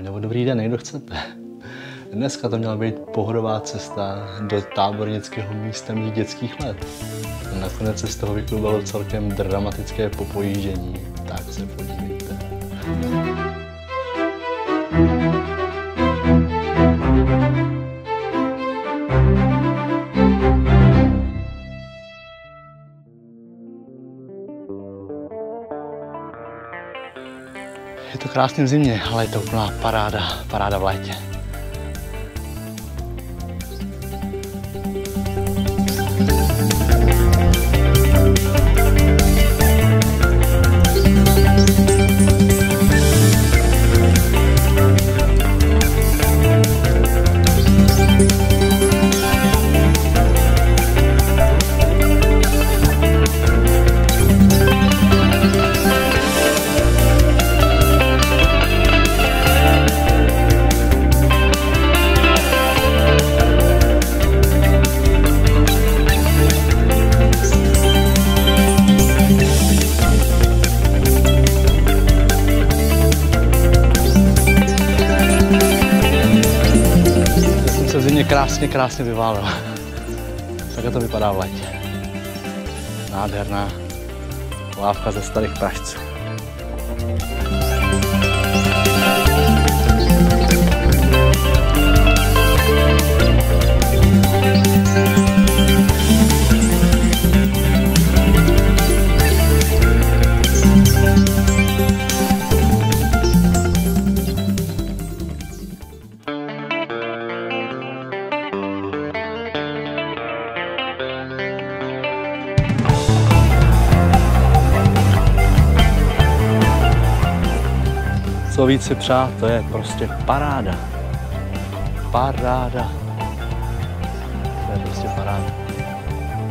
Ahoj nebo dobrý den, kdo chcete. Dneska to měla být pohodová cesta do tábornického místa mých dětských let. Nakonec se z toho vyklubalo celkem dramatické popojíždění, tak se podívejte. To krásný v zimě, ale je to úplná paráda, paráda v létě. Krásně, krásně vyválil. Takhle to vypadá v létě. Nádherná lávka ze starých pražců. Co víc si přát, to je prostě paráda. Paráda. To je prostě paráda.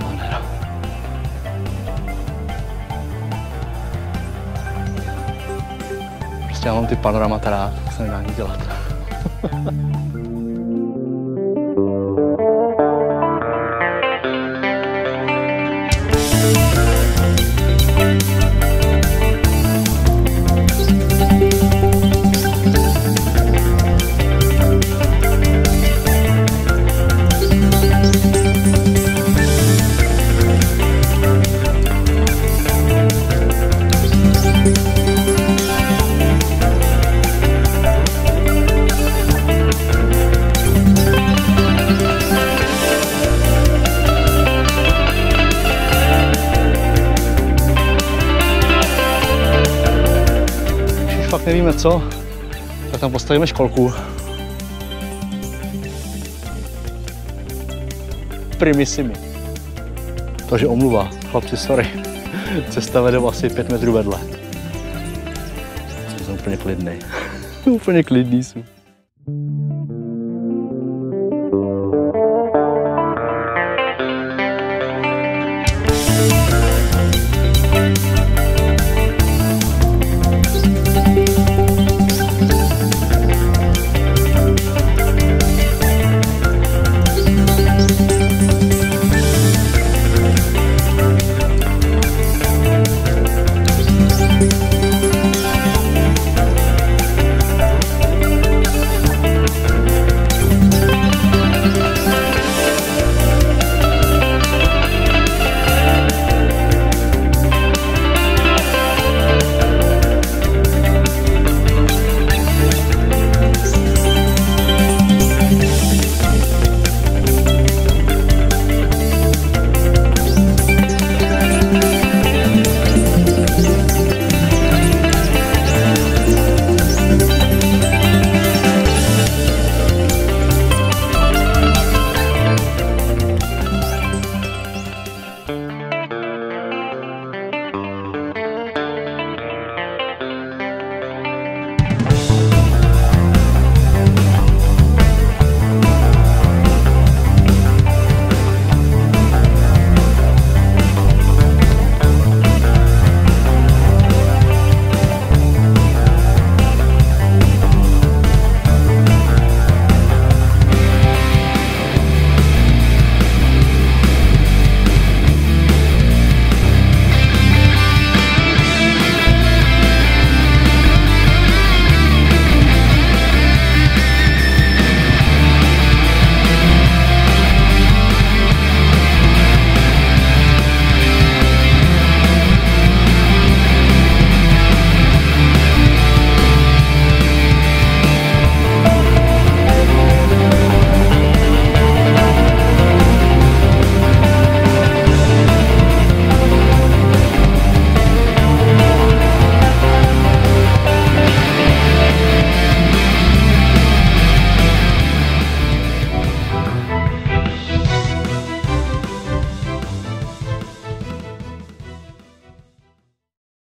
Nádhera. Prostě já mám ty panoramata rád, tak se nedá nic dělat. nevíme co, tak tam postavíme školku. Primissimi. Takže omluva, chlapci, sorry. Cesta vede asi pět metrů vedle. Jsem úplně klidný. úplně klidný jsem.